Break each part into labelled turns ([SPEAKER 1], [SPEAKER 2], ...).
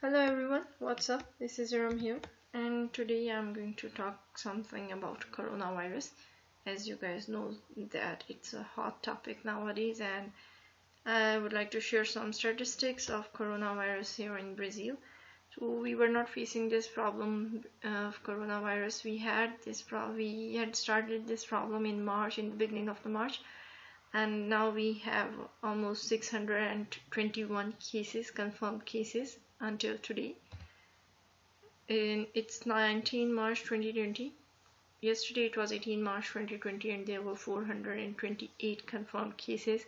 [SPEAKER 1] Hello everyone, what's up? This is Jerome here and today I'm going to talk something about coronavirus. As you guys know that it's a hot topic nowadays and I would like to share some statistics of coronavirus here in Brazil. So we were not facing this problem uh, of coronavirus. We had this problem we had started this problem in March in the beginning of the March and now we have almost 621 cases confirmed cases until today. And it's 19 March 2020 yesterday it was 18 March 2020 and there were 428 confirmed cases.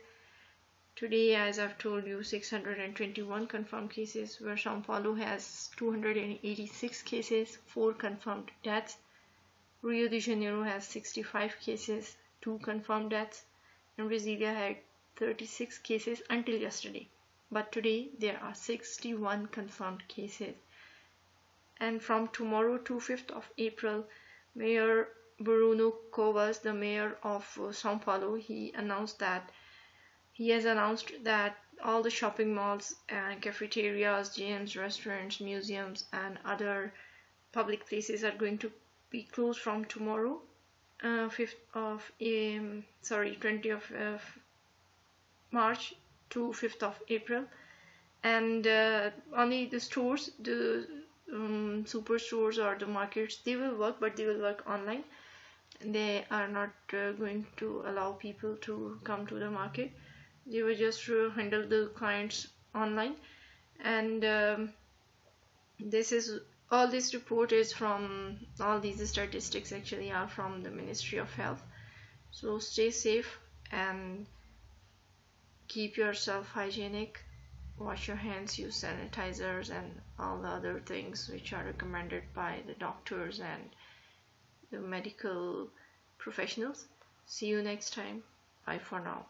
[SPEAKER 1] Today as I've told you 621 confirmed cases. Where Sao Paulo has 286 cases 4 confirmed deaths. Rio de Janeiro has 65 cases 2 confirmed deaths. And Brasilia had 36 cases until yesterday but today there are 61 confirmed cases. And from tomorrow to 5th of April Mayor Bruno Covas the mayor of uh, Sao Paulo he announced that he has announced that all the shopping malls and cafeterias gyms restaurants museums and other public places are going to be closed from tomorrow uh, 5th of um, sorry 20th of uh, March to 5th of April. And uh, only the stores the um, superstores or the markets they will work but they will work online. They are not uh, going to allow people to come to the market. They will just uh, handle the clients online. And um, this is all this report is from all these statistics actually are from the Ministry of Health. So stay safe and keep yourself hygienic wash your hands use sanitizers and all the other things which are recommended by the doctors and the medical professionals. See you next time. Bye for now